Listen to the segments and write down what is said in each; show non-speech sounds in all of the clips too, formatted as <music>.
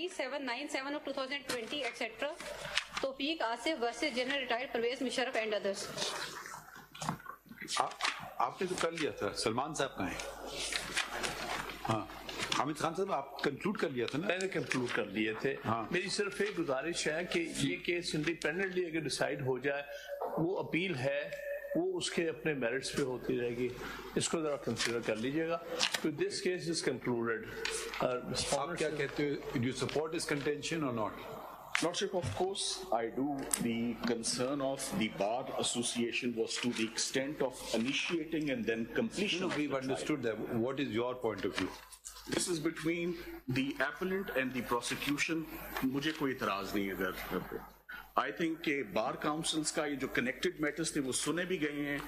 797 of 2020, etc. Tawfiq Asif versus General Retired Pervez Musharraf and others. आ, आपने तो कर लिया था। सलमान साहब कहाँ हैं। हाँ। हामिद खान साहब आप कंक्लूड कर लिया था ना? मैंने कंक्लूड कर लिए थे। हाँ। मेरी सिर्फ़ एक गुजारिश है कि ये केस इंडिपेंडेंटली अगर डिसाइड हो जाए वो अपील है। वो उसके अपने मेरिट्स पे होती रहेगी इसको जरा कंसिडर कर लीजिएगा तो दिस केस इज़ कंक्लूडेड आप क्या कहते हो यू सपोर्ट इस कंटेंशन और not Lordship, of course, I do. The concern of the Bar Association was to the extent of initiating and then completion. No, of we've the trial. understood that. What is your point of view? This is between the appellant and the prosecution. मुझे कोई इतराज नहीं है अगर I think के बार councils का ये जो connected matters थे वो सुने भी गए हैं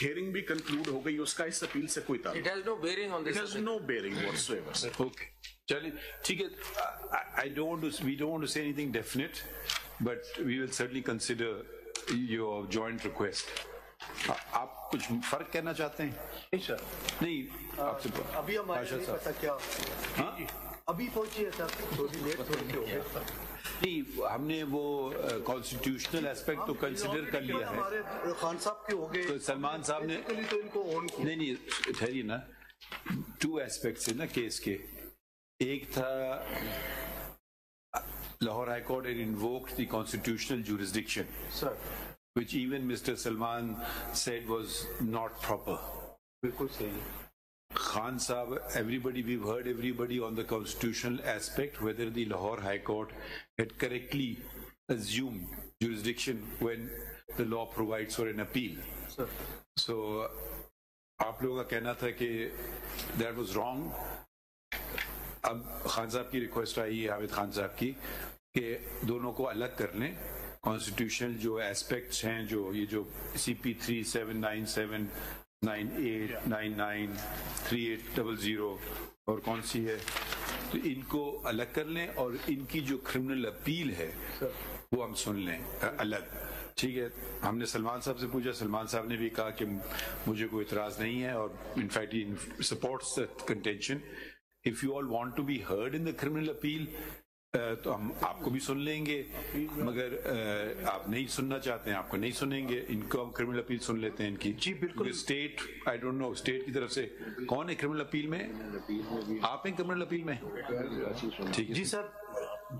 हियरिंग भी कंक्लूड हो गई उसका इस अपील से कोई ताल्लुक it has no bearing on this it has no bearing whatsoever okay चलिए ठीक है I don't we don't to say anything definite but we will certainly consider your joint request आप कुछ फ़र्क कहना चाहते हैं? नहीं सर नहीं आपसे अभी हमारे पता क्या? हाँ? अभी पहुँची है सर थोड़ी लेट थोड़ी हो गई नहीं हमने वो कॉन्स्टिट्यूशनल एस्पेक्ट तो कंसिडर कर लिया है। हमारे खान साहब के हो गए तो सलमान साहब ने तो इनको ऑन नहीं नहीं ठहरिए ना। टू एस्पेक्ट्स है ना केस के। एक था Lahore high court had invoked the constitutional jurisdiction sir which even Mr. Salman said was not proper. बिल्कुल सही। Khan Saab, everybody, we've heard everybody on the constitutional aspect, whether the Lahore High Court had correctly assumed jurisdiction when the law provides for an appeal. Sir So, आप लोगों का कहना था कि that was wrong. अब खान साहब की request आई है हामिद खान साहब की कि दोनों को अलग कर लें कॉन्स्टिट्यूशनल जो एस्पेक्ट्स हैं जो ये जो C P three seven nine seven nine eight nine nine three eight double zero और कौन सी है? तो इनको अलग कर लें और इनकी जो क्रिमिनल अपील है वो हम सुन लें अलग। ठीक है हमने सलमान साहब से पूछा सलमान साहब ने भी कहा कि मुझे कोई इतराज नहीं है और in fact supports the contention if you all want to be heard in the criminal appeal तो हम आपको भी सुन लेंगे मगर आप नहीं सुनना चाहते हैं आपको नहीं सुनेंगे इनको हम क्रिमिनल अपील सुन लेते हैं इनकी। जी, बिल्कुल। State I don't know state की तरफ़ से कौन है क्रिमिनल अपील में? आप हैं क्रिमिनल अपील में? ठीक है जी सर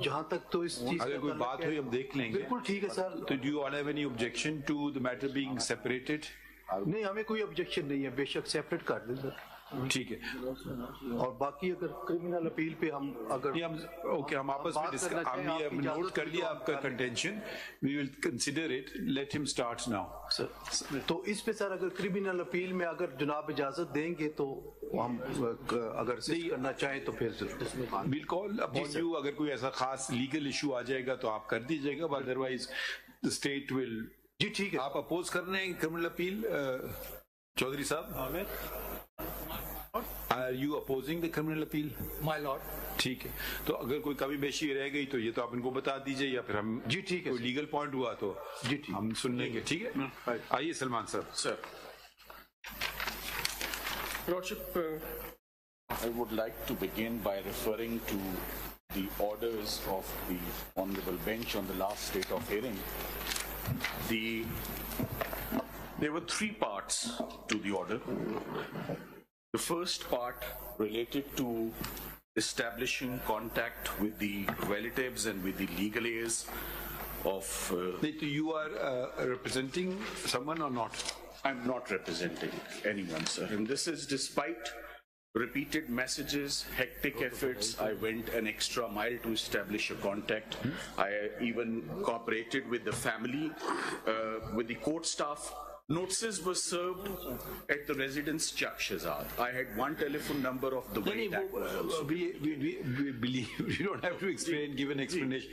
जहाँ तक तो इस चीज़ अगर कोई बात है- हुई हम देख लेंगे। बिल्कुल ठीक है सर। तो do all have any objection to the matter being separated नहीं हमें कोई ऑब्जेक्शन नहीं है बेशक सेपरेट कर दें सर। ठीक है। और बाकी अगर क्रिमिनल अपील पे हम अगर हम ओके हम आपस में डिस्कस करना चाहें, नोट कर लिया आपका। Contention we will consider it let him start now तो इस पे सर अगर क्रिमिनल अपील में अगर जनाब इजाज़त देंगे तो हम अगर करना चाहें तो फिर ज़रूर। विल कॉल अपॉन यू अगर कोई ऐसा खास लीगल इशू आ जाएगा तो आप कर दीजिएगा अदरवाइज़ द स्टेट विल जी ठीक है। आप अपोज कर रहे हैं क्रिमिनल अपील चौधरी साहब? Are you opposing the criminal appeal My lord. ठीक है तो अगर कोई कमी बेशी रह गई तो ये तो आप इनको बता दीजिए या फिर हम जी, ठीक है, कोई सर। लीगल पॉइंट हुआ तो जी, ठीक। हम सुन लेंगे ठीक है आइए सलमान साहब Sir. Lordship, uh, I would like to begin by referring to the orders of the Honorable Bench on the last state of hearing. The, there were three parts to the order. The first part related to establishing contact with the relatives and with the legal heirs of... Uh, you are uh, representing someone or not? I'm not representing anyone, sir. And this is despite repeated messages, hectic efforts. I went an extra mile to establish a contact. Hmm? I even cooperated with the family, uh, with the court staff, Notices were served at the residence Chak Shahzad. I had one telephone number of the way that was also. Uh, we, we, we, believe <laughs> you don't have to explain, give an explanation.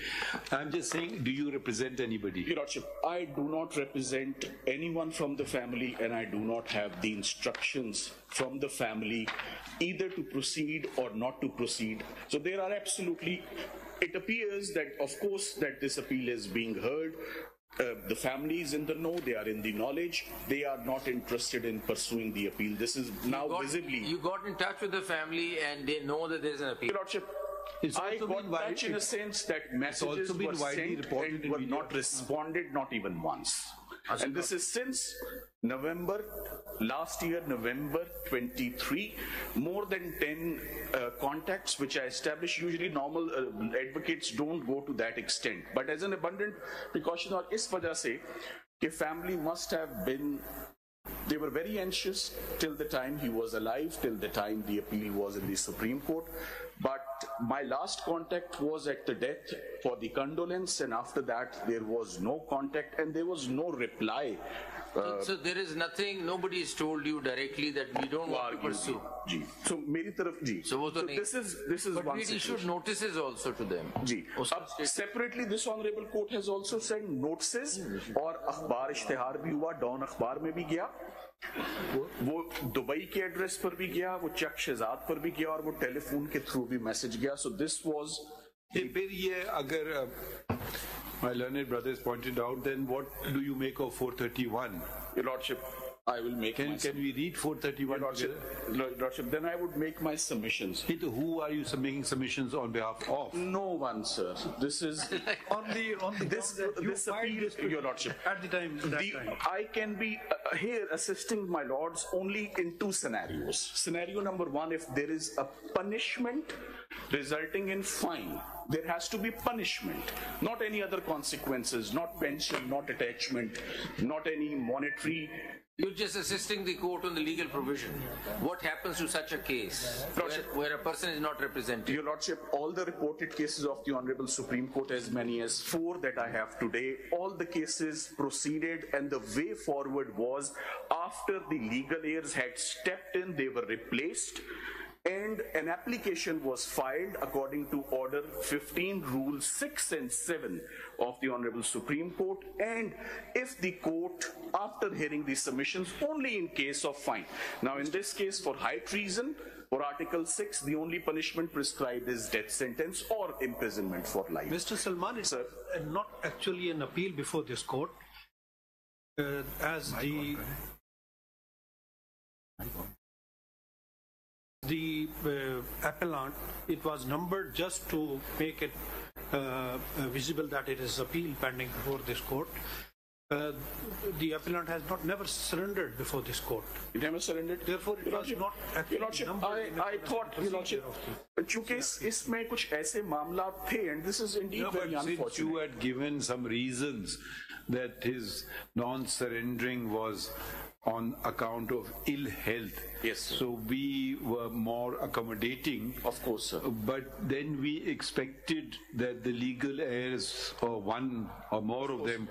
I'm just saying, do you represent anybody? Your Lordship, I do not represent anyone from the family and I do not have the instructions from the family either to proceed or not to proceed. So there are absolutely it appears that of course that this appeal is being heard uh, the family is in the know, they are in the knowledge, they are not interested in pursuing the appeal. This is now Got- visibly. You got in touch with the family and they know that there's an appeal. Your Lordship, It's I also got been wide- touch in a sense that messages also been were sent reported and were media. not responded, not even once. And this is since November last year, November 23, more than 10 uh, contacts which I established. Usually, normal uh, advocates don't go to that extent. But as an abundant precaution, or is wajah se, a family must have been they were very anxious till the time he was alive, till the time the appeal was in the Supreme Court. But my last contact was at the death for the condolence, and after that, there was no contact and there was no reply. Uh, So there is nothing, nobody has told you directly that we don't want to pursue. Ji so मेरी तरफ जी So वो तो नहीं- this is this is But one we issued situation. notices also to them. जी उसका अब state- separately this honorable court has also sent notices और अखबार इश्तेहार भी हुआ डॉन अखबार में भी गया वो दुबई के एड्रेस पर भी गया वो चक शहजाद पर भी गया और वो टेलीफोन के थ्रू भी मैसेज गया। सो दिस वॉज़ फिर ये अगर my learning brothers pointed out then what do you make of four thirty one lordship I will make Can my can we read 431 lordship, lordship then I would make my submissions Hey, Who are you making submissions on behalf of? no one sir this is <laughs> On the, on the this ground that you this filed appeal this your lordship At the time, that The- time. I can be uh, here assisting my lords only in two scenarios. Scenario number one, if there is a punishment resulting in fine, there has to be punishment, not any other consequences, not pension, not attachment, not any monetary. You're just assisting the court on the legal provision. What happens to such a case where, where a person is not represented? Your Lordship, all the reported cases of the Honorable Supreme Court, as many as four that I have today, all the cases proceeded and the way forward was after the legal heirs had stepped in, they were replaced and an application was filed according to Order 15, Rule 6 and 7 of the Honorable Supreme Court. And if the court, after hearing the submissions, only in case of fine. Now, in this case, for high treason, for Article 6, the only punishment prescribed is death sentence or imprisonment for life. Mr. Salman, it's Sir. not actually an appeal before this court. Uh, as the the uh, appellant, it was numbered just to make it uh, uh, visible that it is appeal pending before this court. Uh, the appellant has not never surrendered before this court. You never surrendered? Therefore, it Your was Lordship, not actually Your Lordship, numbered I, in the I thought, Your Lordship, procedure of चूंकि इस- इसमें कुछ ऐसे मामला थे and this is indeed No, but very since you unfortunate. had given some reasons that his non-surrendering was on account of ill health. Yes, sir. So we were more accommodating. Of course, sir. But then we expected that the legal heirs, or one or more of them,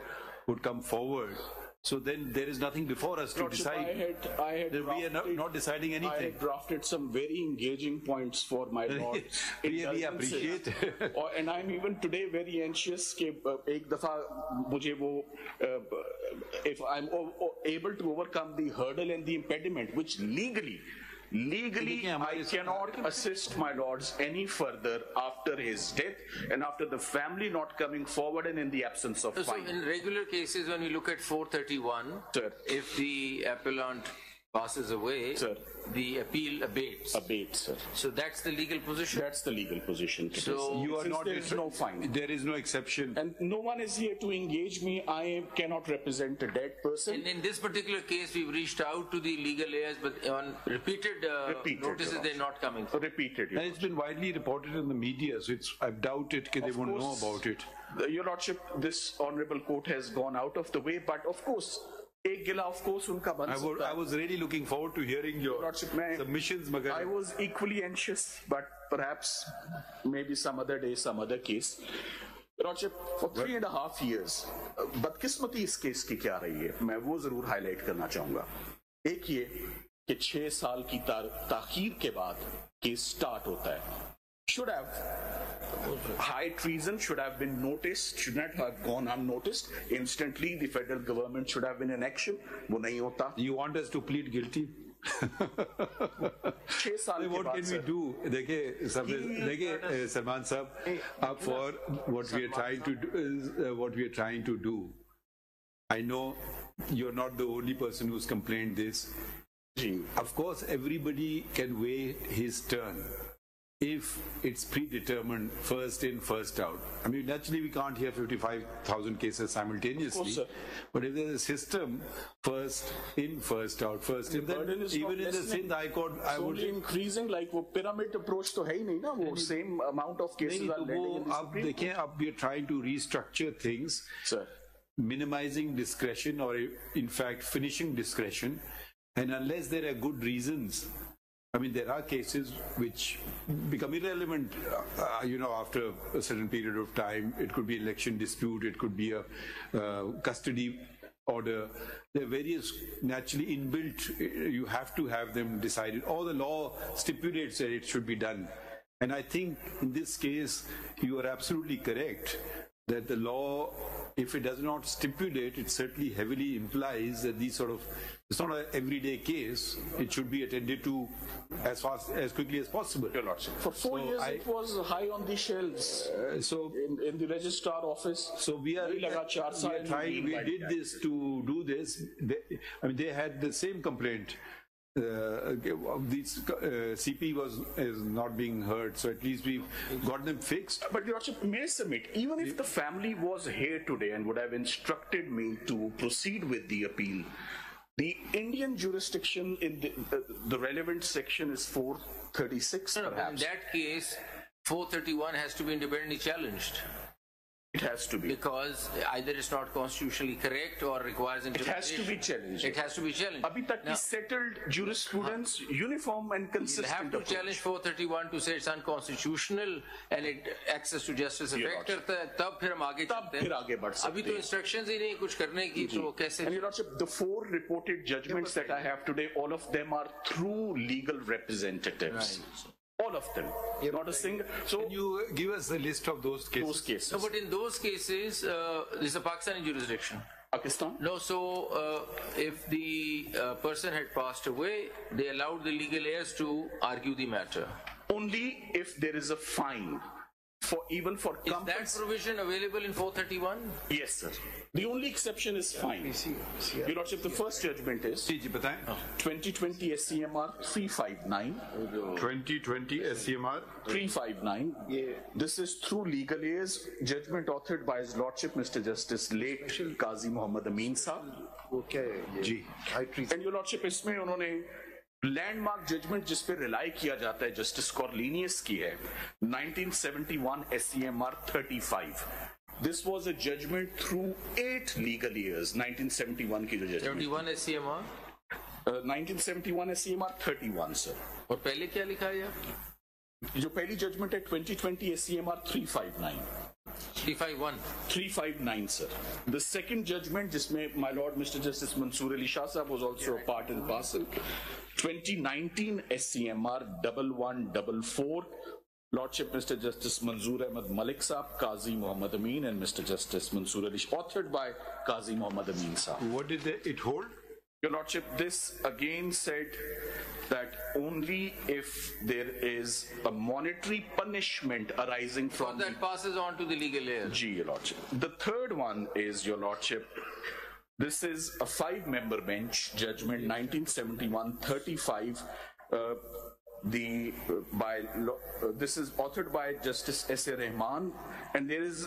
would come forward. So then there is nothing before us to Lordship, I decide. had, I had That we are not, drafted- not deciding I anything. had drafted some very engaging points for my <laughs> lords. Really indulgences. appreciate. Or- and I'm even today very anxious कि uh, एक दफा मुझे वो uh, if I'm o- o- able to overcome the hurdle and the impediment which legally Legally, I cannot assist my lords any further after his death and after the family not coming forward and in the absence of so, fine. So in regular cases, when we look at 431, Sir. if the appellant passes away, Sir. the appeal abates. Abate, sir. So that's the legal position. That's the legal position. So- You are not. there is no fine. There is no exception. And no one is here to engage me. I cannot represent a dead person. In, in this particular case, we've reached out to the legal heirs, but on repeated, uh, Repeated, notices, Your they're not coming. Repeated. And it's been widely reported in the media, so it's, I doubt it, they won't know about it. the- Your Lordship, this honorable court has gone out of the way, but of course, एक गिला of course उनका बन सकता I was really looking forward to hearing your submissions मगर I was equally anxious but perhaps maybe some other day some other case lordship for three and half years बदकिस्मती इस case की क्या रही है? मैं वो ज़रूर हाईलाइट करना चाहूँगा। एक ये कि छह साल की ताखीर के बाद केस स्टार्ट होता है। should have high treason should have been noticed should not have gone unnoticed instantly the federal government should have been in action वो नहीं होता You want us to plead guilty? छह साल के what बाद can we sir, do? देखिए सब देखिए uh, सलमान साहब अब for what we are trying to do is uh, what we are trying to do. I know you're not the only person who's complained this. Ji Of course, everybody can wait his turn. if it's predetermined first in, first out. I mean, naturally, we can't hear 55,000 cases simultaneously. sir. But if there's a system, first in, first out, first in, then burden is even not in the lessening. Sindh High Court, I It's would only increasing like वो pyramid approach तो है ही नहीं ना वो same amount of cases नहीं, are तो landing वो in the अब Supreme देखें अब we are trying to restructure things Sir. minimizing discretion or in fact finishing discretion and unless there are good reasons i mean there are cases which become irrelevant uh, you know after a certain period of time. It could be election dispute. It could be a uh, custody order. There are various naturally inbuilt uh, you have to have them decided. Or the law stipulates that it should be done. And i think in this case you are absolutely correct that the law, if it does not stipulate, it certainly heavily implies that these sort of, it's not an everyday case. It should be attended to as fast as quickly as possible. Your Lordship. For four so years, I, it was high on the shelves. Uh, so in, in, the registrar office. So we are, we are trying. We did this to do this. They, I mean, they had the same complaint. Uh, uh, CP was is not being heard, so at least we've got them fixed. But Your Lordship may submit, even if the family was here today and would have instructed me to proceed with the appeal, the Indian jurisdiction in the, uh, the relevant section is 436 No, no, in that case, 431 has to be independently challenged It has to be. because either it's not constitutionally correct or requires It has to be interpretation. challenged. It has to be challenged. अभी तक की Now, settled jurisprudence, uniform and You'll have consistent to approach. challenge 431 to say it's unconstitutional and it access to justice Your affect Lordship. करता है तब फिर हम आगे तब चलते हैं फिर आगे बढ़ सकते अभी तो हैं। इंस्ट्रक्शंस ही नहीं कुछ करने की तो कैसे And Your Lordship, the four reported judgments that I have today, all of them are through legal representatives. All of them. Not a single. So, Can you give us the list of those cases? those cases. No, but in those cases, uh, this is a Pakistani jurisdiction. Pakistan? No, so uh, if the uh, person had passed away, they allowed the legal heirs to argue the matter. Only if there is a fine for even for is that provision available in 431 yes sir. The only exception is fine. Your lordship the first judgment is 2020 scmr 359 2020 scmr 359 yeah. this is through legal aids judgment authored by his lordship mr justice late Qazi Muhammad Amin sir. Okay. क्या है जी high tree and उन्होंने landmark judgment जिस पे rely किया जाता है justice कॉर्लिनियस की है 1971 SCMR 35 this was a judgment through eight legal heirs 1971 की जो जजमेंट 71 SCMR. 1971 SCMR 31 सर और पहले क्या लिखा है यार जो पहली जजमेंट है 2020 SCMR 359 351. 359, sir. The second judgment, जिसमें my Lord Mr. Justice Mansoor Ali Shah was also a part and parcel. 2019 SCMR 1144 Lordship Mr. Justice Manzoor Ahmed Malik Saab, Qazi Muhammad Amin, and Mr. Justice Mansoor Ali, Shah, authored by Qazi Muhammad Amin Saab. What did they, it hold? Your Lordship, this again said that only if there is a monetary punishment arising So from the that passes on to the legal heirs. G, Your Lordship. The third one is, Your Lordship, this is a five member bench judgment 1971 35. Uh, the uh, by uh, this is authored by Justice S. A. Rahman, and there is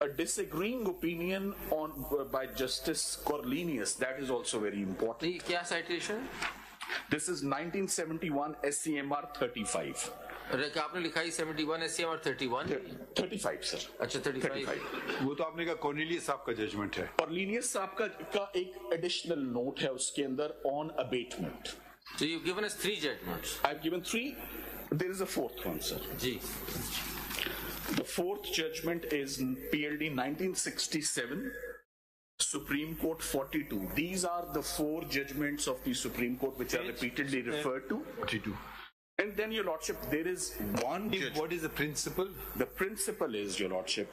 a disagreeing opinion on uh, by Justice Cornelius. That is also very important. The क्या citation? This is 1971 SCMR 35. क्या आपने लिखा ही 71 SCMR 31? 35 sir. अच्छा 35. 35. वो तो आपने कहा Cornelius साहब का जजमेंट है. कॉर्नेलियस साहब का का एक एडिशनल नोट है उसके अंदर on abatement. So you've given us three judgments. I've given three. There is a fourth one, sir. Ji. Fourth judgment is PLD 1967, Supreme Court 42. These are the four judgments of the Supreme Court which are repeatedly referred to. 42. And then, Your Lordship, there is one. Judgment. What is the principle? The principle is, Your Lordship,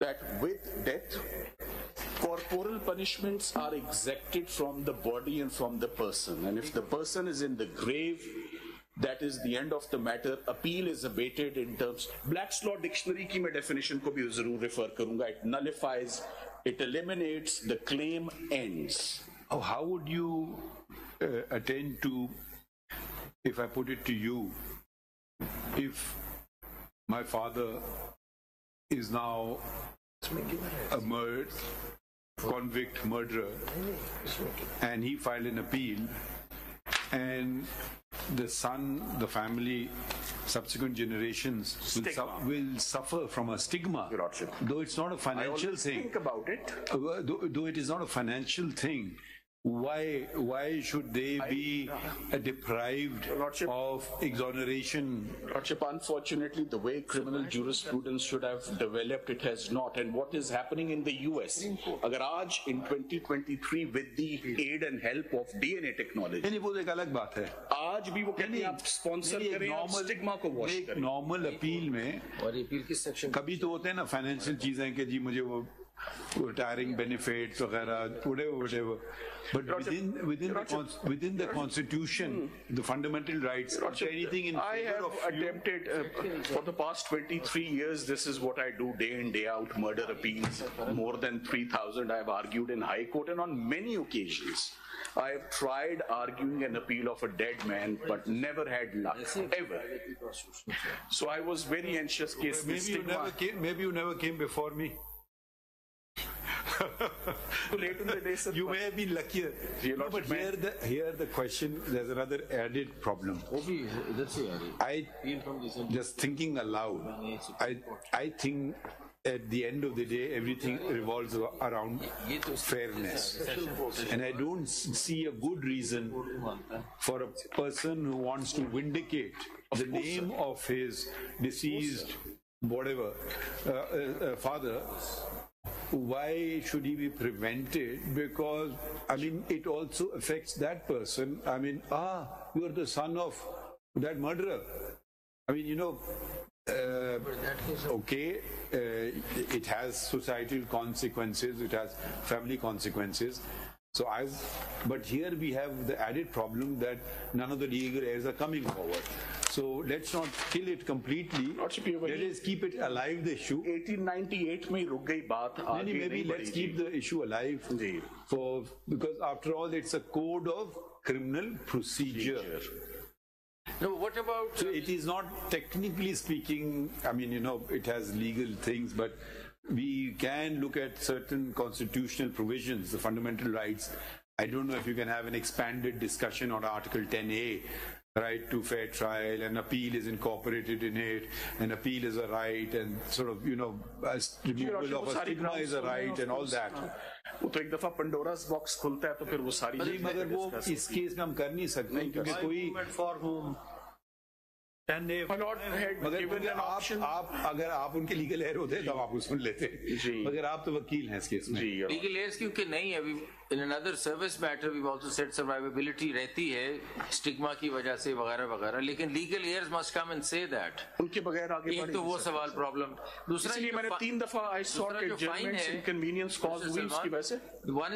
that with death, corporal punishments are exacted from the body and from the person. And if the person is in the grave, that is the end of the matter. Appeal is abated in terms black's law dictionary ki main definition ko bhi zarur refer karunga. It nullifies it eliminates the claim ends. Oh, how would you uh, attend to if i put it to you if my father is now a murder, convict murderer and he filed an appeal and the son, the family, subsequent generations will, su- will suffer from a stigma. Your Lordship. Though it's not a financial thing. think about it. Uh, though, though it is not a financial thing, why why should they be uh, deprived Lordship. of exoneration? Lordship, unfortunately, the way criminal jurisprudence should have developed, it has not. And what is happening in the US? अगर आज in 2023 with the aid and help of DNA technology, नहीं नहीं, वो तो एक अलग बात है आज भी वो कहते हैं आप स्पॉन्सर नहीं, एक करें और normal- स्टिग्मा को वॉश एक करें नॉर्मल अपील में और अपील किस सेक्शन कभी तो होते हैं ना फाइनेंशियल चीजें कि जी मुझे वो retiring benefits, whatever, whatever. But within within the within the constitution, hmm. the fundamental rights, anything in I have attempted uh, for the past 23 years. This is what I do day in day out. Murder appeals, more than 3,000. I have argued in High Court, and on many occasions, I have tried arguing an appeal of a dead man, but never had luck ever. So I was very anxious. Case maybe you never came. Maybe you never came before me late in the day, sir. You may have been luckier. No, but here the, here the question, there's another added problem. I, just thinking aloud, I, I think at the end of the day, everything revolves around fairness. And I don't see a good reason for a person who wants to vindicate the name of his deceased, whatever, uh, uh, uh father why should he be prevented? Because I mean, it also affects that person. I mean, ah, you are the son of that murderer. I mean, you know, uh, okay, uh, it has societal consequences, it has family consequences. So I, but here we have the added problem that none of the legal heirs are coming forward. So let's not kill it completely. Lordship, ये Let वही- us keep it alive, the issue. 1898 में ही रुक गई बात Maybe, आगे maybe नहीं let's बढ़ी keep the issue alive ji. for because after all it's a code of criminal procedure. No, what about So it is not technically speaking, I mean, you know, it has legal things, but we can look at certain constitutional provisions, the fundamental rights. I don't know if you can have an expanded discussion on Article 10A, right to fair trial, and appeal is incorporated in it, and appeal is a right, and sort of, you know, as removal of a stigma is a right, and all that. वो तो एक दफा पंडोरास box खुलता है तो फिर वो सारी नहीं, मगर वो इस केस में हम कर नहीं सकते क्योंकि कोई Movement for whom 10A My lord had मगर आप आप अगर आप उनके लीगल एयर होते तो आपको सुन लेते। मगर आप तो वकील हैं इस केस में। लीगल एयर्स क्योंकि नहीं है in another service matter we also said survivability रहती है स्टिग्मा की वजह से वगैरह वगैरह। लेकिन legal heirs must come and say that उनके बगैर आगे एक तो वो सवाल प्रॉब्लम दूसरा ये मैंने तीन दफ़ा आई जो फाइन है इनकन्वीनियंस कॉज हुई उसकी वजह से। one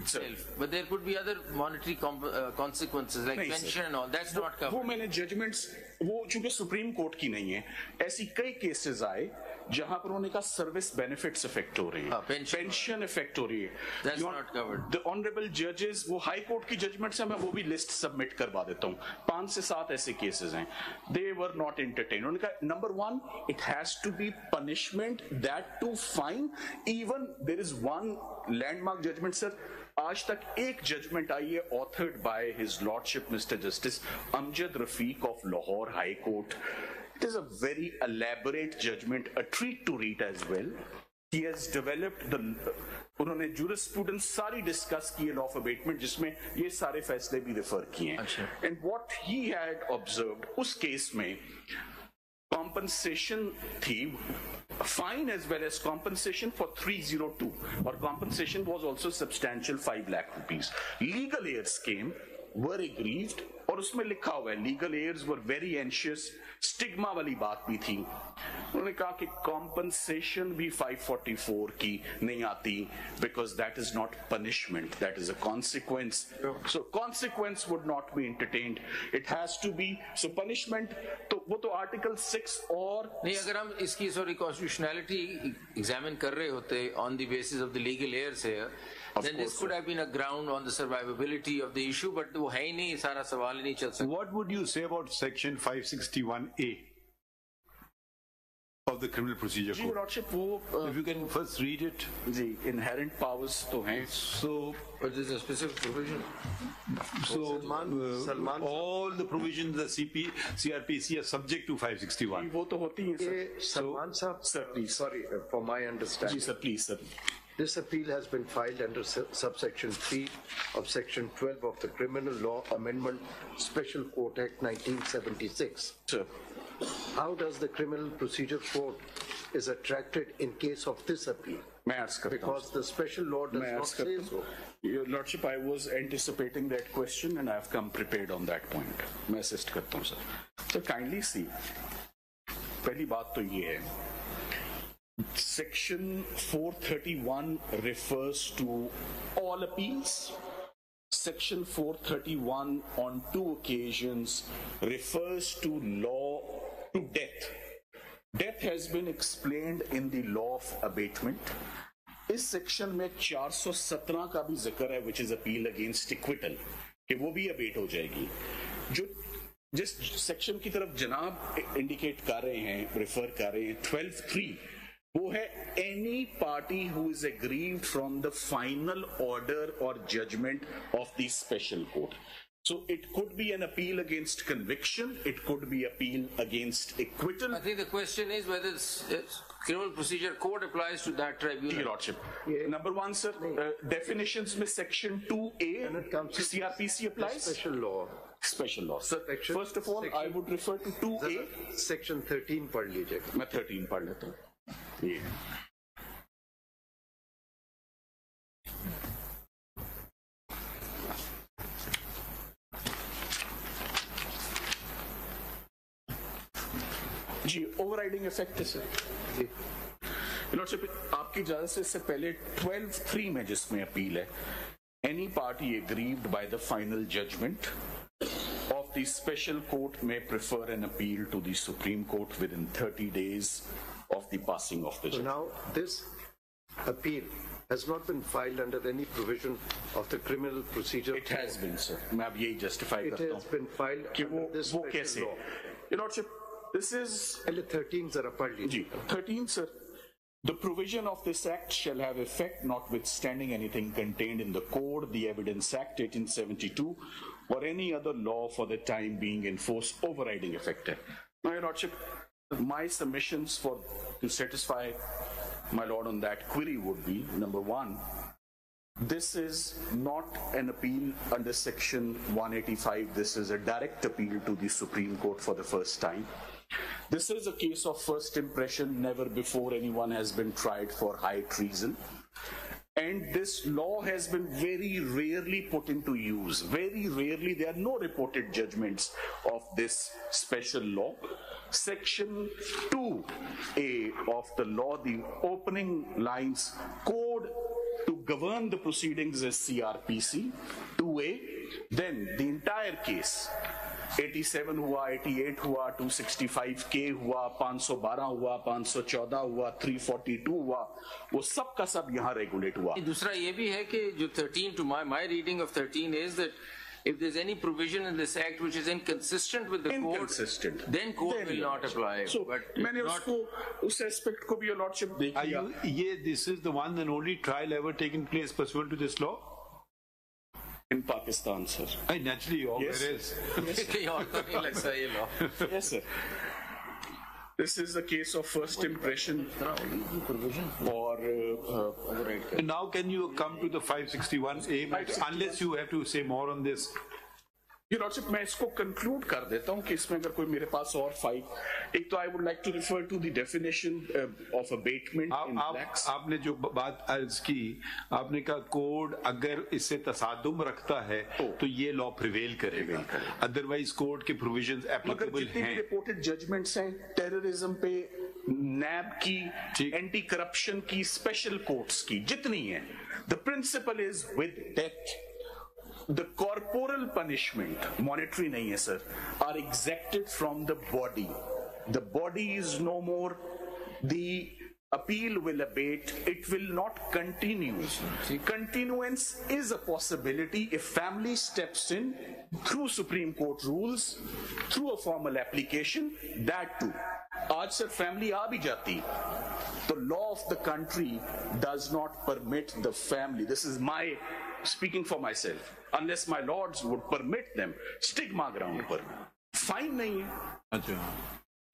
itself. But there could be other monetary uh, consequences like pension and all. That's not वो मैंने जजमेंट्स वो चूँकि सुप्रीम कोर्ट की नहीं है ऐसी कई केसेस आए जहाँ पर उन्होंने कहा सर्विस बेनिफिट्स इफ़ेक्ट हो रही हाँ, पेंशन इफ़ेक्ट हो रही है। That's not द ऑनरेबल जजेस वो हाई कोर्ट की जजमेंट्स है मैं वो भी लिस्ट सबमिट करवा देता हूँ। पाँच से सात ऐसे केसेस हैं। दे वर नॉट एंटरटेन उन्होंने कहा number one it has to be punishment that to fine even there is one landmark judgment sir आज तक एक जजमेंट आई है authored by his lordship mister justice Amjad Rafiq of Lahore high court it is a very elaborate जजमेंट a treat to read as well. He has developed the उन्होंने jurisprudence सारी discuss की है लॉ ऑफ़ अबेटमेंट जिसमें ये सारे फैसले भी रेफर किए हैं। And what he had observed उस केस में compensation थी fine as well as compensation for 302 or compensation was also substantial 5 lakh rupees. Legal heirs came were aggrieved और उसमें लिखा हुआ है, legal heirs were very anxious. stigma वाली बात भी थी। उन्होंने कहा कि कॉम्पनसेशन भी 544 की नहीं आती because that is not punishment that is a consequence so consequence would not be entertained it has to be so punishment तो वो तो आर्टिकल सिक्स और नहीं, अगर हम इसकी सॉरी कॉन्स्टिट्यूशनैलिटी एग्जामिन कर रहे होते on the basis of the legal heirs है then this course, could have been a ground on the survivability of the issue but वो है ही नहीं सारा सवाल ही नहीं चल सकता What would you say about section 561A of the Criminal Procedure ji Code? Lordship वो अ, If you can first read it. Ji inherent powers तो हैं So, but there's a specific provision so Salman- uh, Salman- all the provisions of the CP, CRPC are subject to 561. वो तो होती हैं sir ये सलमान साहब Sir, please. sorry uh, for my ji understanding sir please sir This appeal has been filed under su- subsection 3 of section 12 of the Criminal Law Amendment Special Court Act 1976. Sir How does the Criminal Procedure Code is attracted in case of this appeal? मैं अर्ज करता हूँ Because the special law does मैं not अर्ज say करता so. हूँ Your Lordship, I was anticipating that question and I have come prepared on that point. मैं assist करता हूँ सर सर काइंडली सी पहली बात तो ये है Section 431 refers to all appeals. Section 431 on two occasions refers to law to death. Death has been explained in the law of abatement. इस section में 417 का भी ज़िक्र है which is appeal against acquittal कि वो भी अबेट हो जाएगी जो जिस सेक्शन की तरफ़ जनाब इंडिकेट कर रहे हैं रेफर कर रहे हैं 12.3 वो है any party who is aggrieved from the final order और judgment of the special court So it could be an appeal against conviction, it could be appeal against acquittal. I think the question is whether it's, it's criminal procedure code applies to that tribunal Your Lordship. Number one, sir, uh, definitions में section 2A, When it comes to CRPC the applies? Special law. Special law. Sir, Section- first of all, I section- would refer to 2A. जरा Section 13 पढ़ लीजिएगा. मैं 13 पढ़ लेता हूँ जी overriding effect से जी. Lordship आपकी इजाज़त से इससे पहले 12 थ्री में जिसमें अपील है any party aggrieved by the final judgment of the special court may prefer an appeal to the supreme court within 30 days of the passing of the So judgment. now this appeal has not been filed under any provision of the criminal procedure. It has been, sir. मैं अब यही justify It करता has हूँ been filed कि वो under this वो special कैसे law. Your Lordship, this is पहले 13 जरा पढ़ जी लीजिए. 13 sir the provision of this act shall have effect notwithstanding anything contained in the code the evidence act 1872 or any other law for the time being in force overriding effect है now your lordship my submissions for to satisfy my lord on that query would be number one this is not an appeal under section 185 this is a direct appeal to the supreme court for the first time this is a case of first impression. Never before anyone has been tried for high treason. And this law has been very rarely put into use. Very rarely, there are no reported judgments of this special law Section 2A of the law, the opening lines, code to govern the proceedings is CRPC. 2A. Then the entire case 87 हुआ 88 हुआ 265 के हुआ 512 हुआ 514 हुआ 342 हुआ वो सब का सब यहाँ रेगुलेट हुआ दूसरा ये भी है कि जो 13 to my my reading of 13 is that if there's any provision in this act which is inconsistent with the code Inconsistent. then code Then will not Lordship. apply So, but मैंने it's not उसको उस aspect को भी lordship देख Are लिया you, yeah, this is the one and only trial ever taken place pursuant to this law? In Pakistan sir I naturally, all Yes. there <laughs> is. कहीं और तो नहीं लगता ये law yes sir this is a case of first impression or uh, uh, now can you come to the 561A, unless you have to say more on this? ये lordship मैं इसको conclude कर देता हूँ कि इसमें अगर कोई मेरे पास और फाइव एक तो I would like to refer to the definition of abetment आपने जो बात अर्ज़ की आपने कहा कोड अगर इससे तसादुम रखता है तो ये लॉ प्रिवेल करेगा। अदरवाइज़ कोड के प्रोविजंस मगर एप्लीकेबल हैं। रिपोर्टेड जजमेंट्स हैं टेररिज्म पे नैब की एंटी करप्शन की स्पेशल कोर्ट्स की जितनी है the principle is with death the corporal punishment monetary नहीं है sir are एग्जेक्टेड from the body the body is no more the appeal will abate it will not continue continuance is a possibility if family steps in through supreme court rules through a formal application that too आज sir family आ भी जाती तो law of the country does not permit the family this is my speaking for myself unless my lords would permit them stigma ground पर fine नहीं है। अच्छा।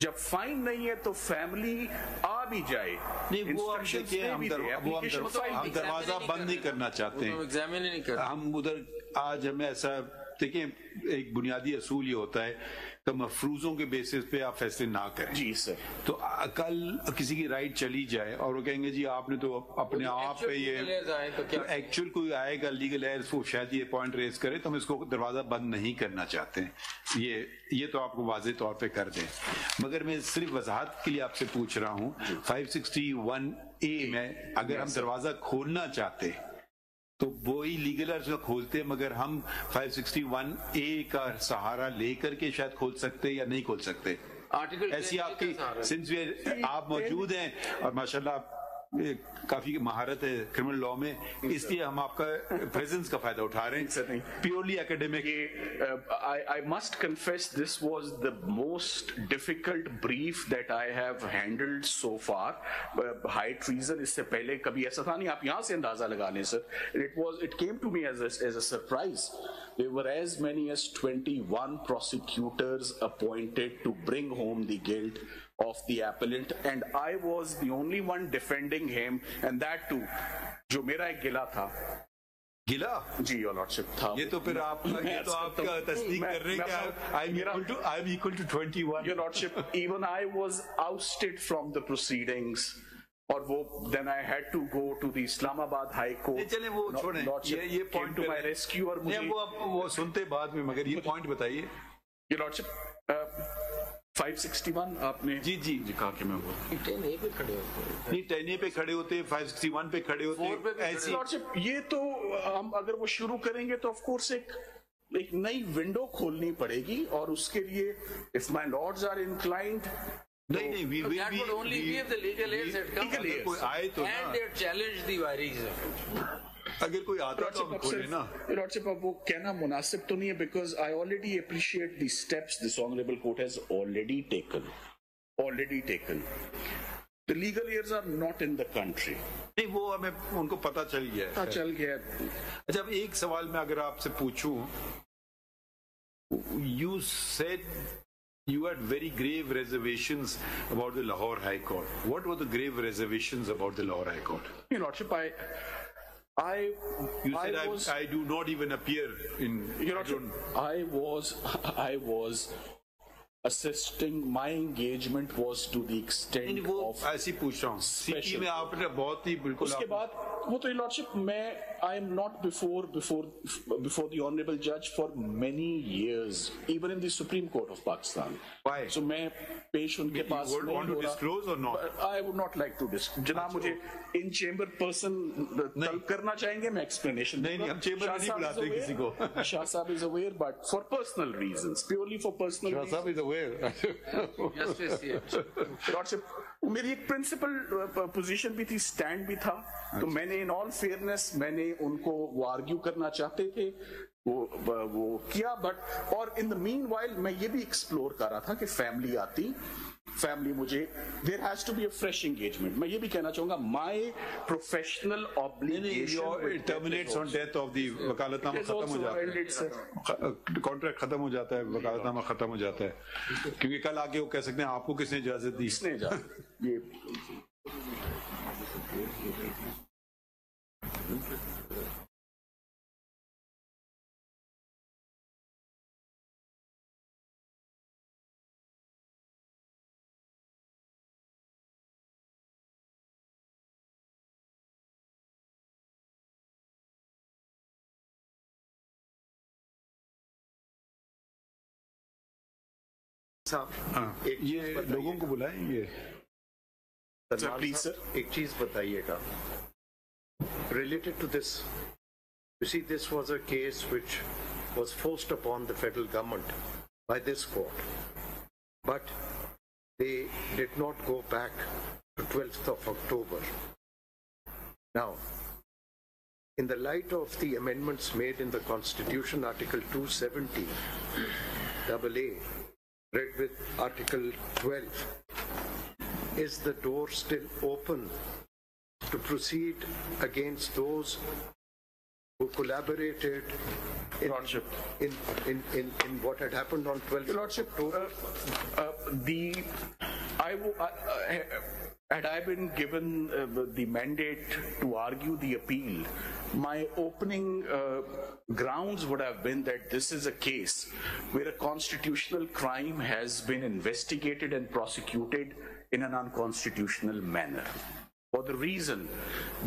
जब fine नहीं है तो फैमिली आ भी जाए। नहीं वो हम देखिए हम दर, वो हम, दर, file हम दरवाज़ा बंद नहीं करना चाहते तो हैं एग्जामिन नहीं कर हम उधर आज हमें ऐसा देखिए एक बुनियादी असूल ये होता है कि मफरूजों के बेसिस पे आप फैसले ना करें। जी सर तो कल किसी की राइट चली जाए और वो कहेंगे जी आपने तो अपने तो आप पे ये तो एक्चुअल कोई आएगा लीगल है वो शायद ये पॉइंट रेज करे तो हम इसको दरवाज़ा बंद नहीं करना चाहते हैं। ये ये तो आपको वाजे तौर पे कर दें। मगर मैं सिर्फ़ वजाहत के लिए आपसे पूछ रहा हूँ 561 ए में अगर हम दरवाज़ा खोलना चाहते तो वो ही लीगल अर्ज़ खोलते हैं मगर हम 561 ए का सहारा लेकर के शायद खोल सकते या नहीं खोल सकते। आर्टिकल ऐसी आपकी सिंस वे आप मौजूद हैं और माशाल्लाह काफी महारत है क्रिमिनल लॉ में इसलिए हम आपका प्रेजेंस का फायदा उठा रहे सर, नहीं। हैं purely academic I, I must confess this was the most difficult brief that I have handled so far. Uh, high treason इससे पहले कभी ऐसा था नहीं आप यहाँ से अंदाजा लगा लें sir it was it came to me as a, as a surprise there were as many as 21 prosecutors appointed to bring home the guilt of the appellant and I was the only one defending him and that too जो मेरा एक गिला था गिला जी your lordship था ये तो फिर आप ये तो आपका तस्दीक कर रहे हैं कि आई am equal to I am equal to 21 Your Lordship, even I was ousted from the proceedings. और वो then I had to go to the Islamabad High Court. नहीं, चलें वो Lord- छोड़ें Lordship ये ये came point to my rescue और मुझे वो आप वो सुनते बाद में मगर ये पॉइंट बताइए Your Lordship, uh, 561 आपने जी जी। जी कहा कि मैं टेन ए पे खड़े होते नहीं टेने पे खड़े होते हैं 561 पे खड़े होते ऐसी ये तो हम अगर वो शुरू करेंगे तो ऑफ़ कोर्स एक एक नई विंडो खोलनी पड़ेगी और उसके लिए if my lords are inclined नहीं नहीं we will the legal heirs had come. Legal heirs. कोई आए तो ना challenged the Varis. अगर कोई आता तो हम खोले ना लॉर्डशिप अब वो कहना मुनासिब तो नहीं है because I already appreciate the steps this honourable court has already taken already taken the legal heirs are not in the country नहीं वो हमें उनको पता चल गया है चल गया अच्छा अब एक सवाल मैं अगर आपसे पूछूं you said you had very grave reservations about the Lahore High Court. What were the grave reservations about the Lahore High Court? Your Lordship, I, I, You said I I, was, I do not even appear in. Your I Lordship, don't- I was, <laughs> I was assisting. My engagement was to the नहीं, extent नहीं, वो of. ऐसी पूछ रहा हूँ city Special में आपने बहुत ही बिल्कुल उसके आप- बाद वो तो लॉर्डशिप मैं I am not before before before the honourable जज for many years even in the supreme court of Pakistan Why? सो मैं पेश उनके You pass would want to disclose or not? I would not like to disclose जनाब मुझे इन chamber person तलब करना चाहेंगे मैं एक्सप्लेनेशन नहीं, नहीं, हम chamber में नहीं बुलाते किसी को। शाह साहब <laughs> is aware but for personal reasons purely for personal is aware. <laughs> Justice, yeah. Lordship मेरी एक प्रिंसिपल पोजीशन भी थी स्टैंड भी था तो मैंने इन ऑल फेयरनेस मैंने उनको वो आर्ग्यू करना चाहते थे वो वो किया बट और इन द मीन वाइल मैं ये भी एक्सप्लोर कर रहा था कि फैमिली आती फैमिली मुझे there has to be a fresh engagement मैं ये भी कहना चाहूँगा माई प्रोफेशनल वकालतनामा खत्म हो जाता है कॉन्ट्रैक्ट खत्म हो जाता है वकालतनामा खत्म हो जाता है क्योंकि कल आके वो कह सकते हैं आपको किसने इजाज़त दी किसने जा ये साहब एक ये चीज बताइए। लोगों को बुलाएं ये सलमान please, साहब, एक चीज बताइएगा related to this you see this was a case which was forced upon the federal government by this court but they did not go back to 12th of october now in the light of the amendments made in the constitution article 270 double a read with article 12 is the door still open to proceed against those who collaborated in, in, in, in, in what had happened on 12th Your Lordship, uh, uh, the I w- uh, uh, had I been given uh, the mandate to argue the appeal, my opening uh, grounds would have been that this is a case where a constitutional crime has been investigated and prosecuted in an unconstitutional manner. For the reason,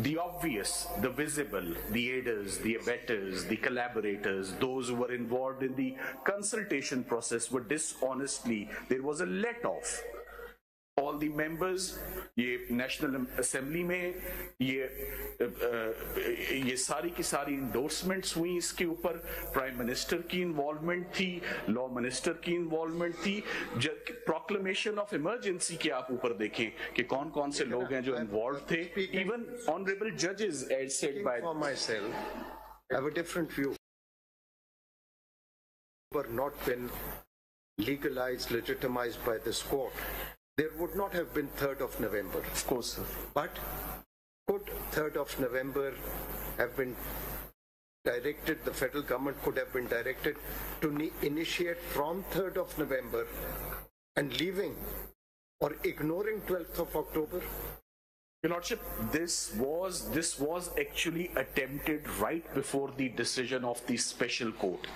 the obvious, the visible, the aiders, the abettors, the collaborators, those who were involved in the consultation process were dishonestly, there was a let off. All the members, ये national assembly में ये ये सारी की सारी endorsements हुई इसके ऊपर। प्राइम मिनिस्टर की इन्वॉल्वमेंट थी लॉ मिनिस्टर की इन्वॉल्वमेंट थी प्रोक्लेमेशन ऑफ़ इमरजेंसी के आप ऊपर देखें कि कौन कौन से लोग हैं जो इन्वॉल्व थे। इवन ऑनरेबल जजेस as said by myself, I have a different view. Were not been legalized, legitimized by this court, there would not have been 3rd of November. Of course, sir. But could 3rd of November have been directed, the federal government could have been directed to ni- initiate from 3rd of November and leaving or ignoring 12th of October? Your Lordship, this was this was actually attempted right before the decision of the special court.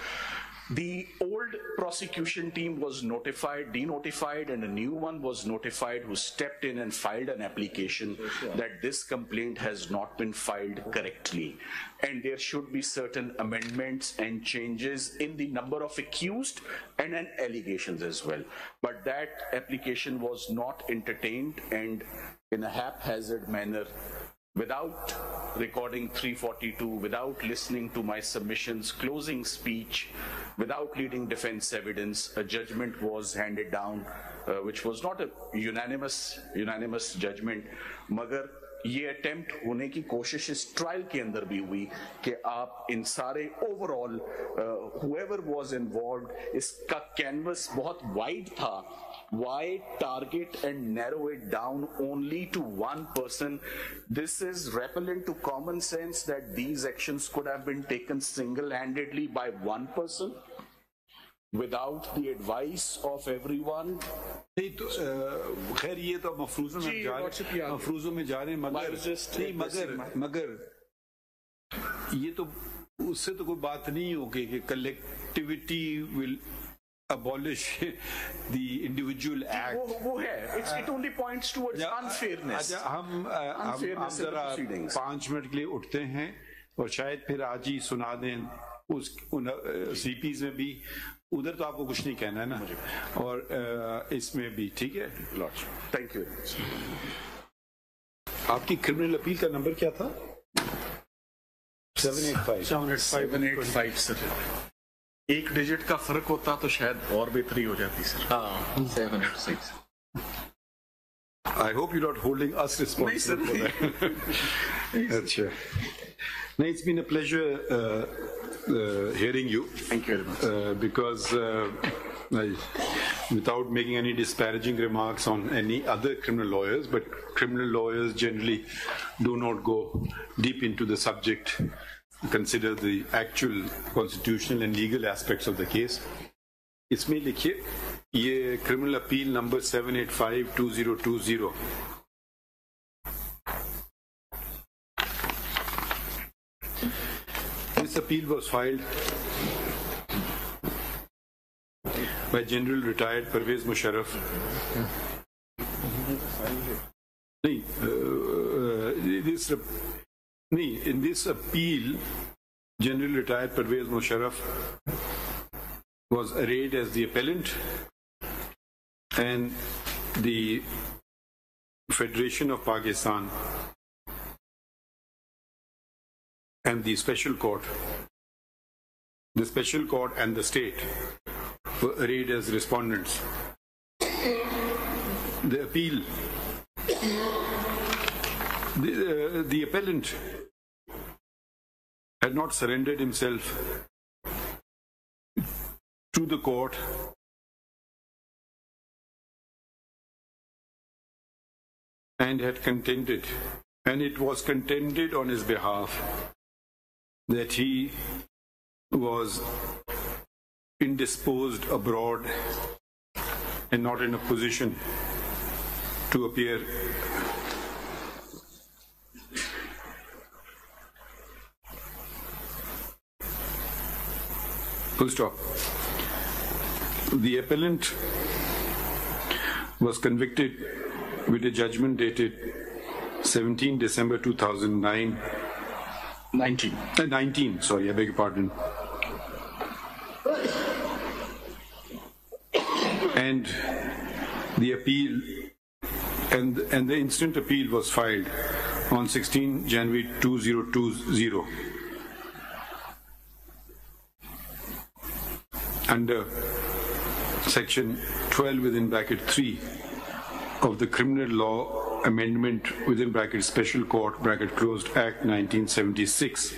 The old prosecution team was notified, denotified, and a new one was notified who stepped in and filed an application that this complaint has not been filed correctly. And there should be certain amendments and changes in the number of accused and an allegations as well. But that application was not entertained and in a haphazard manner without recording 342, without listening to my submissions, closing speech, without leading defense evidence, a judgment was handed down, uh, which was not a unanimous unanimous judgment. मगर ये attempt होने की कोशिश इस trial के अंदर भी हुई कि आप इन सारे ओवरऑल हुएवर वाज इन्वॉल्व इसका कैनवस बहुत वाइड था why target and narrow it down only to one person? This is repellent to common sense that these actions could have been taken single handedly by one person without the advice of everyone. नहीं तो अ, खैर ये तो मफरूजों में जी, जा WhatsApp रहे पे आ गए। मफरूजों में जा रहे हैं मगर I was just नहीं मगर addressing मगर ये तो उससे तो कोई बात नहीं होगी कि collectivity will Abolish the individual act वो, वो है It's, it only points towards या- unfairness. अच्छा हम अ, हम, जरा. पाँच मिनट के लिए उठते हैं और शायद फिर आज ही सुना दें उस उन सीपीज में भी उधर तो आपको कुछ नहीं कहना है ना और अ, इसमें भी ठीक है you. very much. आपकी क्रिमिनल अपील का नंबर क्या था seven eight five seven eight five. 785 sir एक डिजिट का फर्क होता तो शायद और बेहतरी हो जाती सर हाँ seven eight six I hope you're not holding us responsible for that. Achha. No, it's been a pleasure uh, uh, hearing you. Thank you very much. Uh, because uh, I, without making any disparaging remarks on any other criminal lawyers, but criminal lawyers generally do not go deep into the subject, consider the actual constitutional and legal aspects of the case. इसमें लिखिए ये criminal appeal number 7852020 This appeal was filed by General Retired Pervez Musharraf. नहीं, uh, this, नहीं, in this appeal, General Retired Pervez Musharraf was arrayed as the appellant and the Federation of Pakistan and the special court, the special court and the state were arrayed as respondents. The appeal, the, uh, the appellant had not surrendered himself to the court. And had contended, and it was contended on his behalf that he was indisposed abroad and not in a position to appear Full stop. The appellant was convicted with a judgment dated 17 December 2009. 19. Uh, 19, sorry, I beg your pardon. And the appeal and, and the instant appeal was filed on 16 January 2020 under section 12 within bracket 3 of the Criminal Law Amendment within bracket Special Court bracket Closed Act 1976.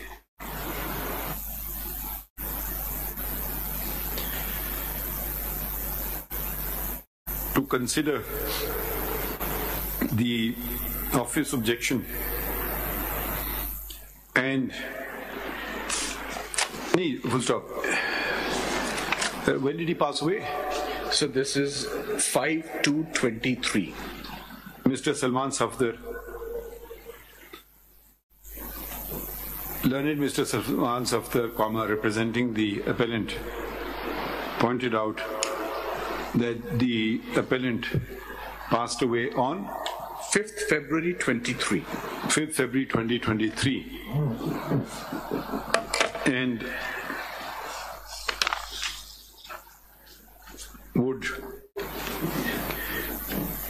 To consider the office objection and full stop. Uh, when did he pass away? So this is 5 to 23. Mr. Salman Safdar. Learned Mr. Salman Safdar, comma, representing the appellant, pointed out that the appellant passed away on 5th February 23. 5th February 2023. And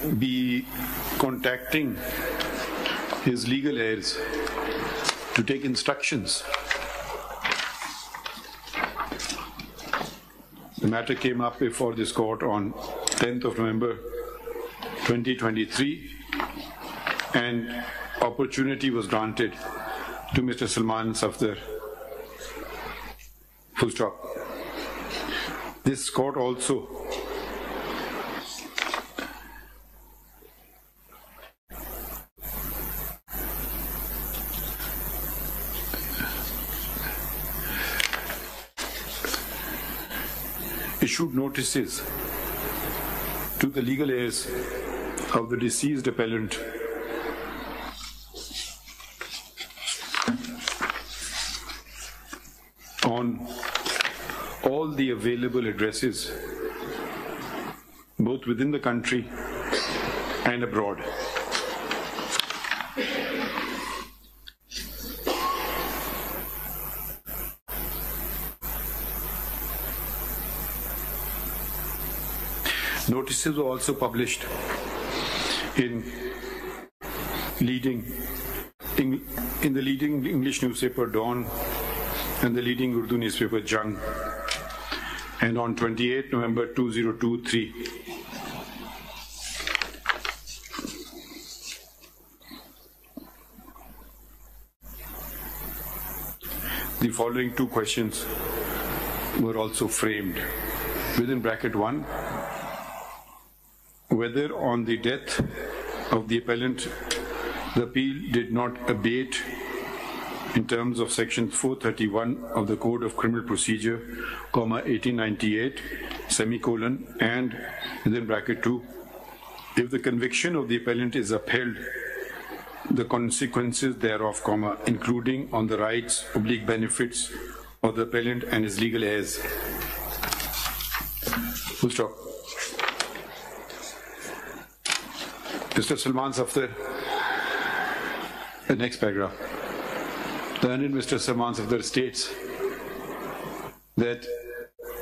would be contacting his legal heirs to take instructions. The matter came up before this court on 10th of November 2023 and opportunity was granted to Mr. Salman Safdar. Full stop. This court also issued notices to the legal heirs of the deceased appellant on all the available addresses, both within the country and abroad. Notices were also published in leading in, the leading English newspaper Dawn and the leading Urdu newspaper Jung. And on 28 November 2023, the following two questions were also framed within bracket 1 whether on the death of the appellant the appeal did not abate in terms of section 431 of the Code of Criminal Procedure, comma 1898, semicolon, and within bracket 2, if the conviction of the appellant is upheld, the consequences thereof, comma, including on the rights, oblique benefits of the appellant and his legal heirs. Full stop. Mr. Salman Safdar, the next paragraph. The Learned Mr. Salman Safdar states that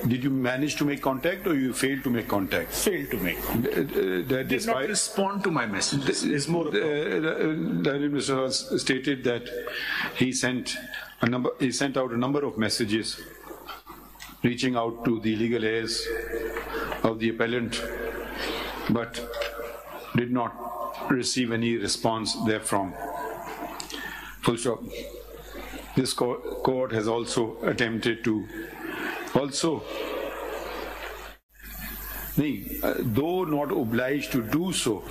did you manage to make contact or you failed to make contact? Failed to make. Uh, uh, that Did not respond to my messages. Is more. Uh, Daniel Mr. Haas stated that he sent a number, he sent out a number of messages reaching out to the legal heirs of the appellant, but did not receive any response therefrom. Full stop. This co- court has also attempted to also uh, though not obliged to do so,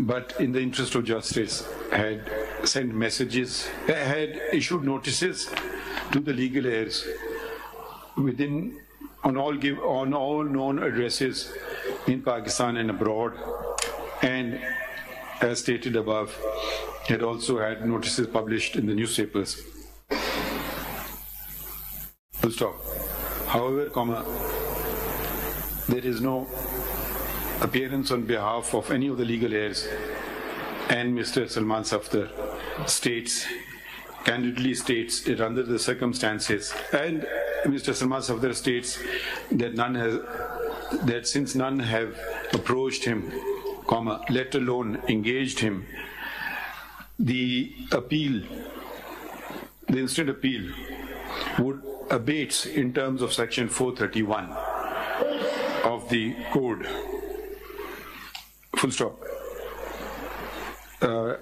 but in the interest of justice had sent messages, uh, had issued notices to the legal heirs within on all give on all known addresses in Pakistan and abroad, and as stated above, it also had notices published in the newspapers. Full stop. However, comma, there is no appearance on behalf of any of the legal heirs, and Mr. Salman Safdar states, candidly states that under the circumstances, and Mr. Salman Safdar states that none has, that since none have approached him, comma, let alone engaged him, the appeal, the instant appeal, would abates in terms of section 431 of the code. Full stop. Uh,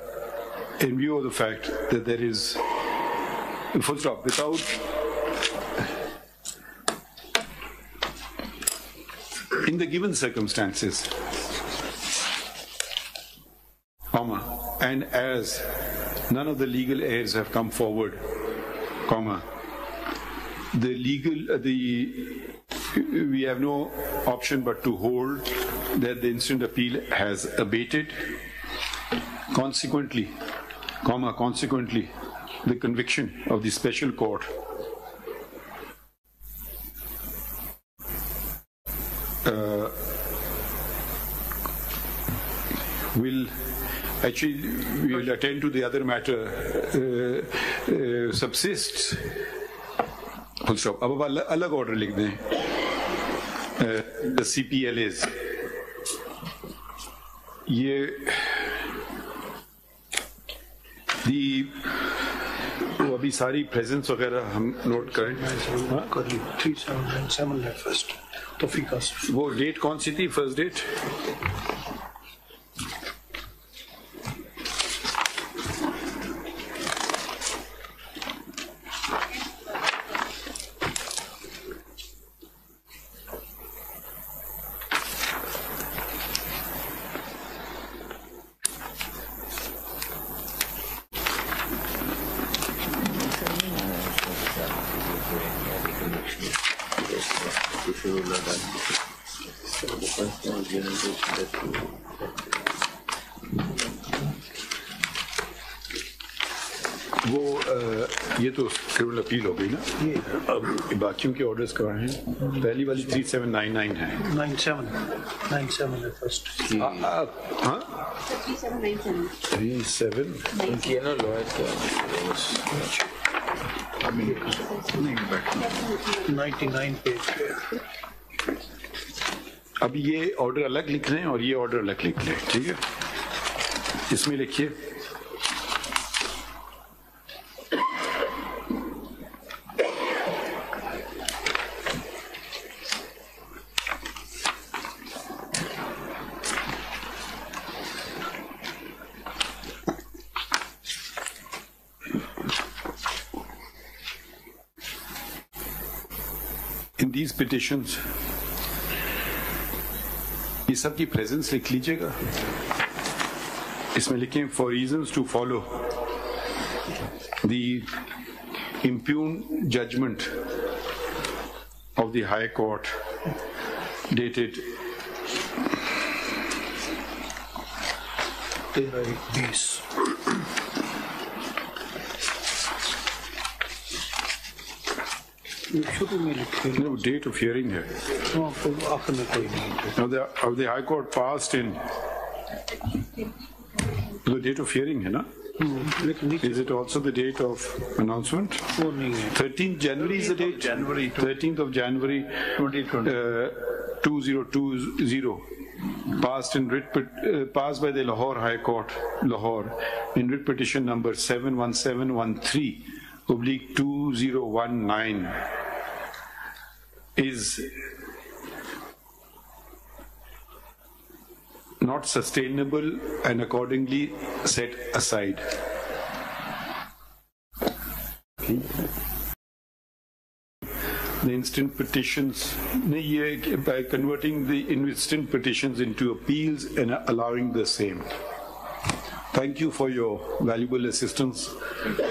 in view of the fact that there is full stop without in the given circumstances. Comma. And as none of the legal heirs have come forward comma the legal uh, the we have no option but to hold that the instant appeal has abated. Consequently comma consequently the conviction of the special court uh, will actually we will attend to the other matter uh, uh, subsists full stop अब अब अलग order लिख दें. The C P L as ये दी वो अभी सारी प्रेजेंस वगैरह हम नोट करें? कर ली थ्री सेवन सेवन फ़र्स्ट तोफीका वो डेट कौन सी थी? फ़र्स्ट डेट वो ये तो क्रिमिनल अपील हो गई ना? ये अब बाकियों के ऑर्डर्स कहाँ हैं? पहली वाली थ्री सेवन नाइन नाइन है। नाइन सेवन नाइन सेवन है फ़र्स्ट हाँ? थ्री सेवन उनकी है ना लॉयर का नाइन्टी नाइन पेज पे। अब ये ऑर्डर अलग लिख लें और ये ऑर्डर अलग लिख लें, ठीक है? इसमें लिखिए। In these petitions ये सब की प्रेजेंस लिख लीजिएगा इसमें लिखें for reasons to follow the impugned judgment of the High Court dated तेरह शुरू में लिखे no date of hearing here. हाँ, कोई आखिर में कोई नहीं है Now the, of the High Court passed in The date of hearing है ना? Is it also the date of announcement? वो नहीं है 13th January is the date? January 13th of January 2020. uh, 2020 passed in writ pet- uh, passed by the Lahore High Court Lahore in writ petition number 71713 oblique 2019 is not sustainable and accordingly set aside. The instant petitions, by converting the instant petitions into appeals and allowing the same. Thank you for your valuable assistance.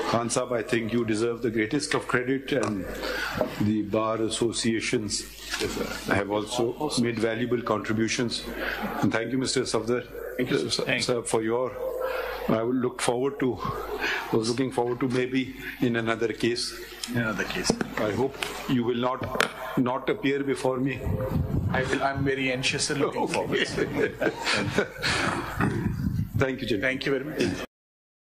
Khan Saab, I think you deserve the greatest of credit and the bar associations have also made valuable contributions. And thank you, Mr. Safdar. Thank you, sir, for your, I will look forward to, was looking forward to maybe in another case. Another case. I hope you will not, not appear before me. I will, I'm very anxious and looking forward. Thank you, Jim. Thank you very much.